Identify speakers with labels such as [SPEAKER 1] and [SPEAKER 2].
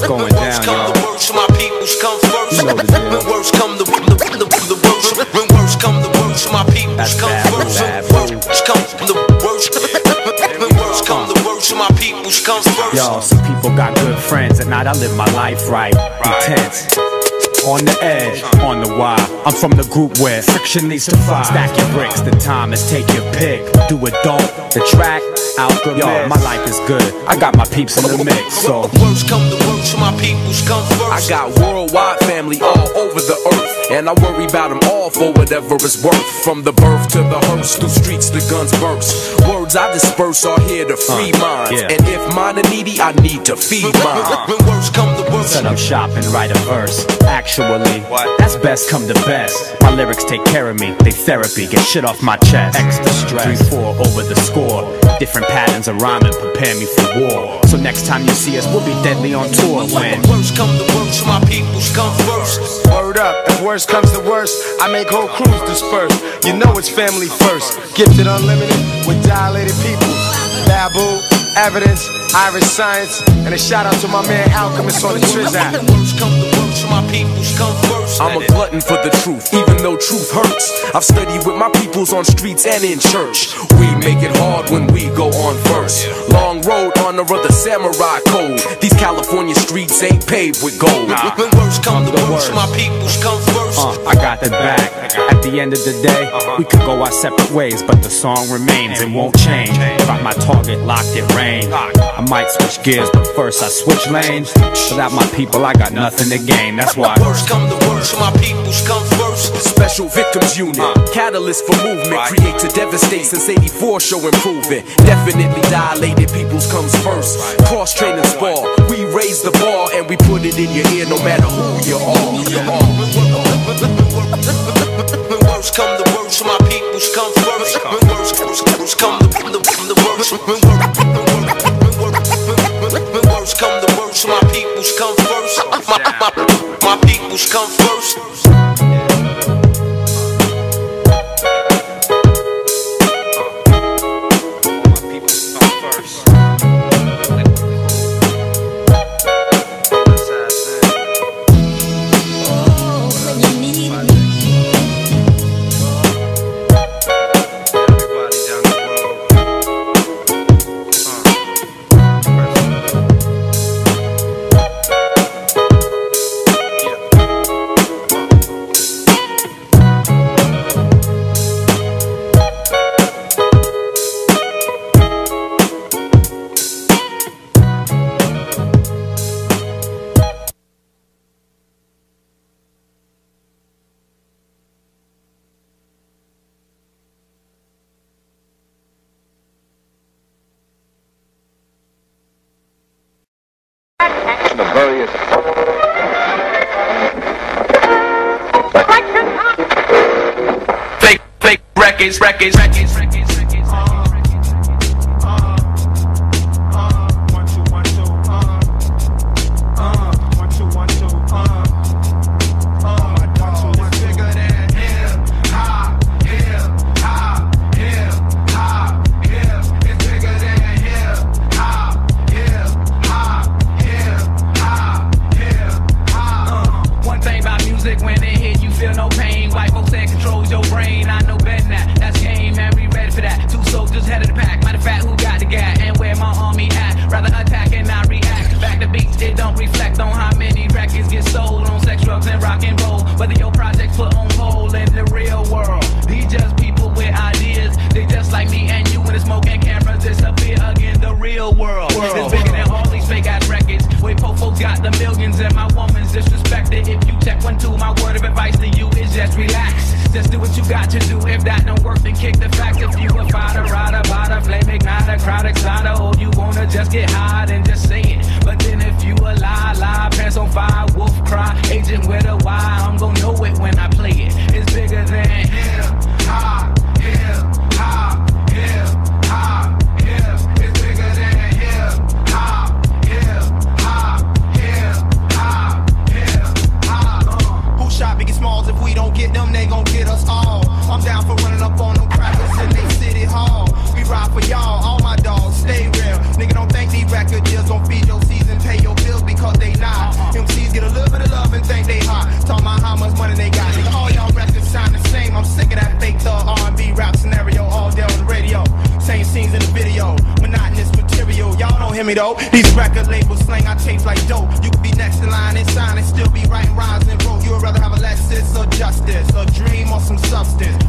[SPEAKER 1] It's going down, y'all.
[SPEAKER 2] The worst, my peoples come first.
[SPEAKER 1] You know the deal.
[SPEAKER 2] When worst come the the, the, the worst. When worst come the worst, my peoples
[SPEAKER 1] That's
[SPEAKER 2] come
[SPEAKER 1] bad,
[SPEAKER 2] first.
[SPEAKER 1] bad,
[SPEAKER 2] When worst come the worst. When worst come the worst, my peoples come first.
[SPEAKER 1] Yo, some people got good friends. At night, I live my life right. Intense. On the edge, on the wire. I'm from the group where friction needs to fly. Stack your bricks, the time is take your pick. Do it, don't. The track, out the Yo, my life is good. I got my peeps in the mix, so.
[SPEAKER 2] Worst come the worst, my peoples come first.
[SPEAKER 3] I got worldwide family all over the earth, and I worry about them all for whatever it's worth. From the birth to the hearse, through streets the guns burst. Words I disperse are here to free uh, minds,
[SPEAKER 1] yeah.
[SPEAKER 3] and if mine are needy, I need to feed mine.
[SPEAKER 2] When worst come to worst.
[SPEAKER 1] Set up shop and write a verse. Actually, that's best come to best. My lyrics take care of me, they therapy, get shit off my chest. Extra stress, 3 4 over the score. Different patterns of rhyming prepare me for war. So next time you see us, we'll be deadly on tour when.
[SPEAKER 2] When worst come the worst, my peoples come first.
[SPEAKER 4] Word up, if worst comes to worst, I make whole crews disperse. You know it's family first. Gifted unlimited with dilated people. Babu, evidence, Iriscience, and a shout out to my man Alchemist on the Triz app.
[SPEAKER 2] When worst come the worst, my peoples come first.
[SPEAKER 3] I'm a glutton for the truth, even though truth hurts. I've studied with my peoples on streets and in church. We make it hard when we go on first. Long road, honor of the samurai code. These California streets ain't paved with gold.
[SPEAKER 2] When worst come the worst,
[SPEAKER 1] worst.
[SPEAKER 2] my peoples come first.
[SPEAKER 1] Uh, I got the back. At the end of the day, uh-huh. we could go our separate ways, but the song remains and won't change. Got my target locked at range. I might switch gears, but first I switch lanes. Without my people, I got nothing to gain. That's why.
[SPEAKER 2] Worst come the worst, my peoples come first.
[SPEAKER 3] Special Victims Unit, uh. catalyst for movement, create to devastate since 84, show improvement. Definitely dilated, peoples comes first. Cross training spar, we raise the bar and we put it in your ear no matter who you are.
[SPEAKER 2] Uh-huh. Come first. When worst, worst, worst come the, the, the worst. When worst, worst, worst, when worst come the worst, my peoples come first. My, my, my peoples come first.
[SPEAKER 5] The various
[SPEAKER 3] Fake, fake records, records, records,
[SPEAKER 6] rock and roll. Whether your project's put on hold in the real world. These just people with ideas. They just like me and you when the smoke and cameras disappear again. The real world. It's bigger than all these fake ass records. Wait, po folks got the millions and my woman's disrespected. If you check one, two, my word of advice to you is just relax. Just do what you got to do. If that don't work, then kick the facts. If you a fighter, rider, bada, flame igniter, crowd exciter, or you wanna just get high, then just say
[SPEAKER 4] hear
[SPEAKER 7] me though? These record labels slang I chase like dope. You could be next in line and sign and still be writing rhymes and roll. You would rather have a Lexus or justice, a dream or some substance.